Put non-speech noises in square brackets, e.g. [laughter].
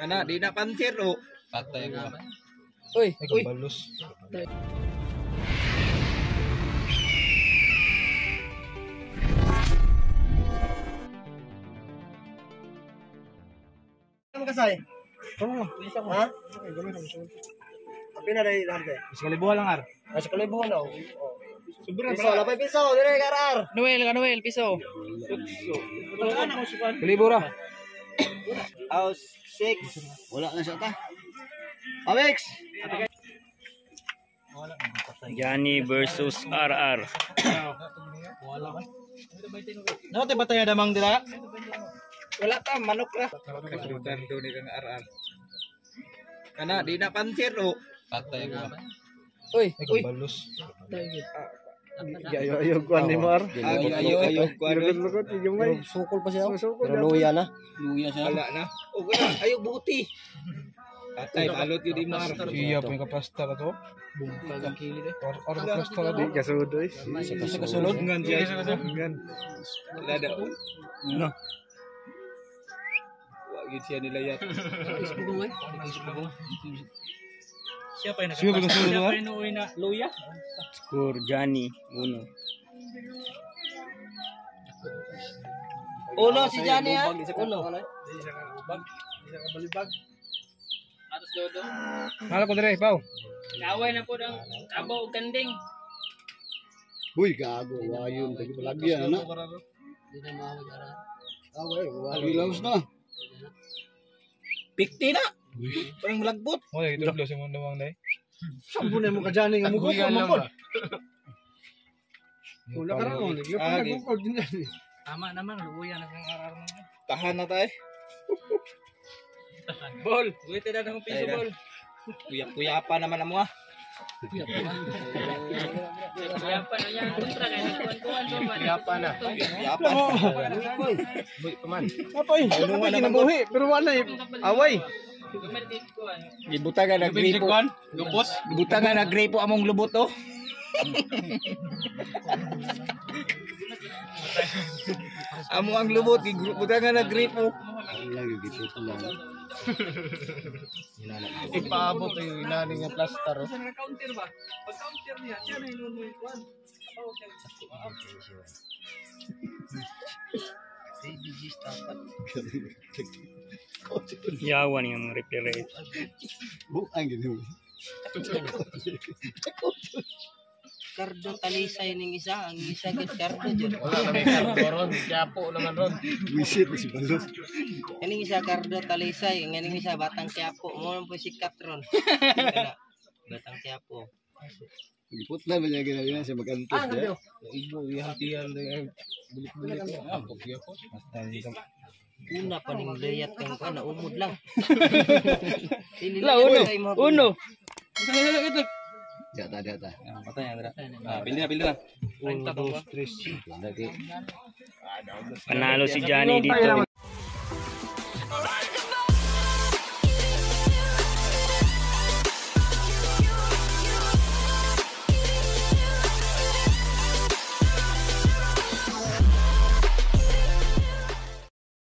Kana, di na pansir o. Patay ko. Uy, Uy. Balos. ano kasay? Oo. Ha? Kapin na rin darte. Sekalibuhan lang ar. Ay, sa kalibuhan na. Sobrang Piso, lapay piso, dire karar. Noel, ka Noel, piso. Kalibura. House 6. Wala na siya ta. Alex! Johnny versus RR. Ano tayo bataya damang dira? Wala ta, manok ra. Kalutan doon ni kang aral. Kana, di na pansir o. Patay ko. Uy, Uy. Balos. Ayo ayo kuan ni Mar. Ayo, ayo, ayo. Kuano. Lukot yung may. Sukol pa siya. Luya na. Luya siya. Wala na. O. Ayo, buti. Patay, balot yun di Mar. Siya po yung kapasta na to. Kagang kilid eh. Or or kapasta na to. Kasudo eh. Sa kasunod. Ngan siya. Gan. Wala na. No. Wag yun siya nilayat. Siya pa yung Siya pa yung kasunod, Siya ha? pa yung uuwi na luya. Score Johnny uno. Uno si Johnny ha? Uno. Atos dodo. Hala ko dire, pau. Kaway na po ng kabaw ug kanding. Uy, gago. Wayon. Tagi palagyan na. Away, wali laos na. Pikti na. Parang malagbot. Oh, ito lo sa mga damang dai. Sampo na mo ka Johnny. Nga mukha Kuya mo? Wala ka rin. Wala Ah, ka di. rin. Tama naman, luya na kang RR na. Tahan na tayo. Bol, buwite na ng piso na. bol. Kuya-kuya pa naman ang mga. Kaya pa na yan, kontra kaya nagkuhan-kuhan so man. Kaya pa na. Yapan. Apoy, Ano nga apoy naman kinabuhi. Pero wala eh. Away. Gibuta nga na gripo. Lupos. Gibuta nga na gripo among lubot oh. [laughs] Amo ang lubot, gibuta nga na gripo. Lagi gitu lang. Ipaabot yung inaning nga plaster. oh. counter ba? Pag counter niya, siya na yung nunoy kuhan. Yawan yung repair Buang gitu. [laughs] Cardo talisay ning isa, ang isa gid Cardo jud. Wala kami karbo ron. Kiyapo naman ron. Wisit si Balos. Kaning isa Cardo talisay, nganing isa batang Quiapo. Mo man po si Catron. Kana, batang Quiapo. Iput na ba niya ginagawa siya magantos niya? Ibo, ihatihan din. Bulik-bulik. Ah, pagkiyapo. Basta ka Una pa ning layat kang kuan [laughs] na umod lang. La, uno, uno. Data data. Patay ang dira. Ah, pili na, pili na. Lagi. Panalo si Johnny dito.